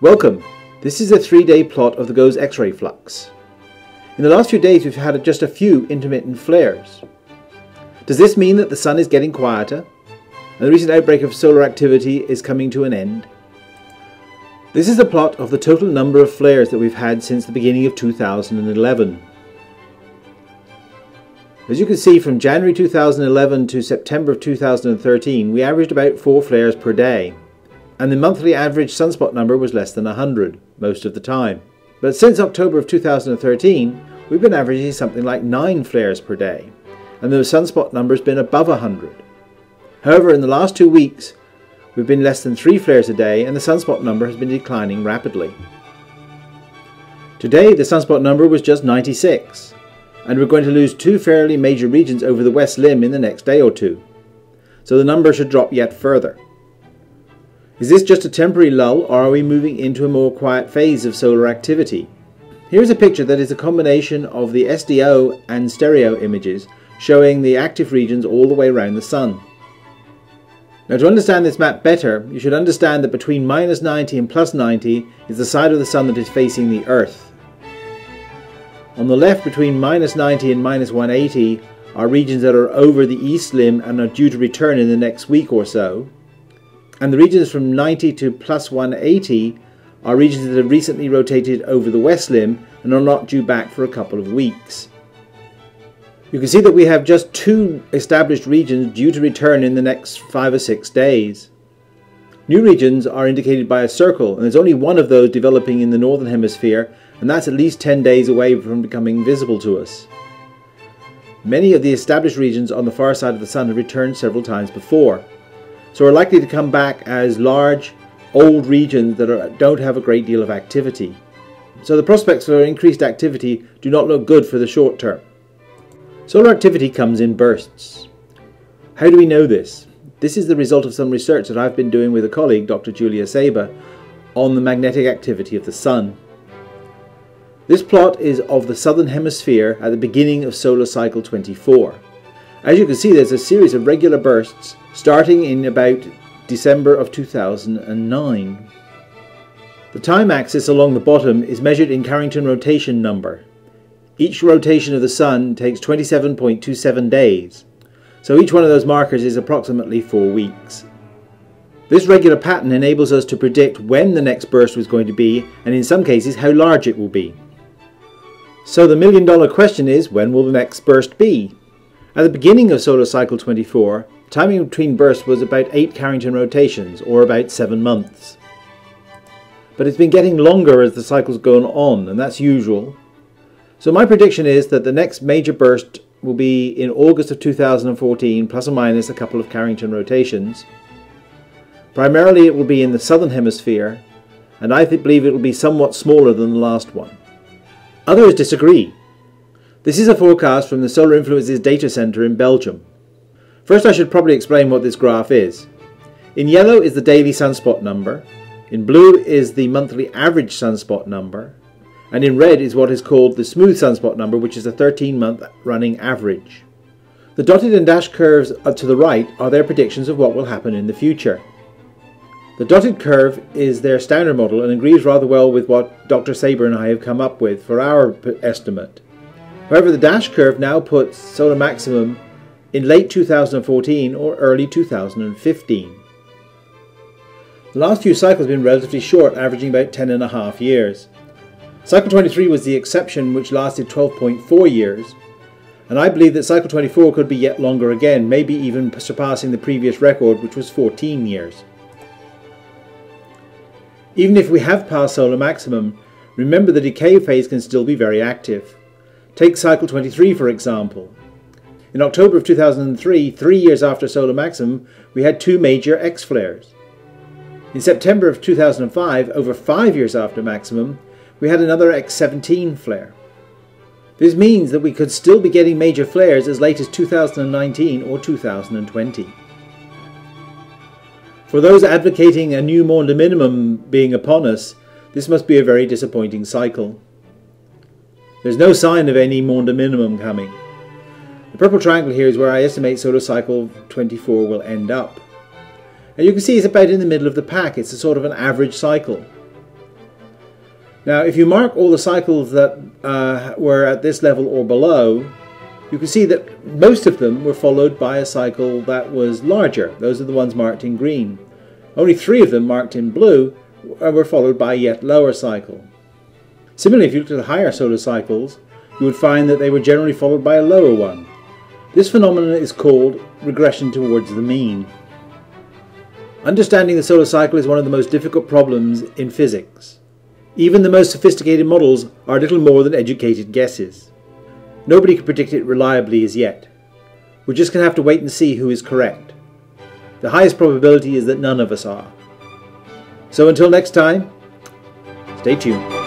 Welcome! This is a three-day plot of the GOES X-ray flux. In the last few days we've had just a few intermittent flares. Does this mean that the sun is getting quieter and the recent outbreak of solar activity is coming to an end? This is a plot of the total number of flares that we've had since the beginning of 2011. As you can see from January 2011 to September of 2013 we averaged about 4 flares per day and the monthly average sunspot number was less than 100 most of the time. But since October of 2013 we've been averaging something like 9 flares per day and the sunspot number has been above 100. However in the last two weeks we've been less than 3 flares a day and the sunspot number has been declining rapidly. Today the sunspot number was just 96 and we're going to lose two fairly major regions over the west limb in the next day or two. So the number should drop yet further. Is this just a temporary lull or are we moving into a more quiet phase of solar activity? Here's a picture that is a combination of the SDO and stereo images showing the active regions all the way around the Sun. Now to understand this map better, you should understand that between minus 90 and plus 90 is the side of the Sun that is facing the Earth. On the left between minus 90 and minus 180 are regions that are over the east limb and are due to return in the next week or so. And the regions from 90 to plus 180 are regions that have recently rotated over the west limb and are not due back for a couple of weeks. You can see that we have just two established regions due to return in the next five or six days. New regions are indicated by a circle and there's only one of those developing in the northern hemisphere and that's at least 10 days away from becoming visible to us. Many of the established regions on the far side of the Sun have returned several times before, so are likely to come back as large, old regions that are, don't have a great deal of activity. So the prospects for increased activity do not look good for the short term. Solar activity comes in bursts. How do we know this? This is the result of some research that I've been doing with a colleague, Dr. Julia Saba, on the magnetic activity of the Sun. This plot is of the southern hemisphere at the beginning of solar cycle 24. As you can see there's a series of regular bursts starting in about December of 2009. The time axis along the bottom is measured in Carrington rotation number. Each rotation of the Sun takes 27.27 days, so each one of those markers is approximately 4 weeks. This regular pattern enables us to predict when the next burst was going to be and in some cases how large it will be. So the million dollar question is, when will the next burst be? At the beginning of solar cycle 24, timing between bursts was about 8 Carrington rotations, or about 7 months. But it's been getting longer as the cycle's gone on, and that's usual. So my prediction is that the next major burst will be in August of 2014, plus or minus a couple of Carrington rotations. Primarily it will be in the southern hemisphere, and I believe it will be somewhat smaller than the last one. Others disagree. This is a forecast from the Solar Influences Data Center in Belgium. First I should probably explain what this graph is. In yellow is the daily sunspot number, in blue is the monthly average sunspot number, and in red is what is called the smooth sunspot number, which is a 13 month running average. The dotted and dashed curves to the right are their predictions of what will happen in the future. The dotted curve is their standard model and agrees rather well with what Dr. Saba and I have come up with for our estimate. However, the dash curve now puts solar maximum in late 2014 or early 2015. The last few cycles have been relatively short, averaging about 10 and a half years. Cycle 23 was the exception, which lasted 12.4 years, and I believe that cycle 24 could be yet longer again, maybe even surpassing the previous record, which was 14 years. Even if we have passed solar maximum, remember the decay phase can still be very active. Take cycle 23 for example. In October of 2003, three years after solar maximum, we had two major X flares. In September of 2005, over five years after maximum, we had another X17 flare. This means that we could still be getting major flares as late as 2019 or 2020. For those advocating a new Maunder minimum being upon us, this must be a very disappointing cycle. There's no sign of any Maunder minimum coming. The purple triangle here is where I estimate solar cycle 24 will end up. And you can see it's about in the middle of the pack, it's a sort of an average cycle. Now, if you mark all the cycles that uh, were at this level or below, you can see that most of them were followed by a cycle that was larger. Those are the ones marked in green. Only three of them marked in blue were followed by a yet lower cycle. Similarly, if you looked at the higher solar cycles, you would find that they were generally followed by a lower one. This phenomenon is called regression towards the mean. Understanding the solar cycle is one of the most difficult problems in physics. Even the most sophisticated models are little more than educated guesses. Nobody can predict it reliably as yet. We're just going to have to wait and see who is correct. The highest probability is that none of us are. So until next time, stay tuned.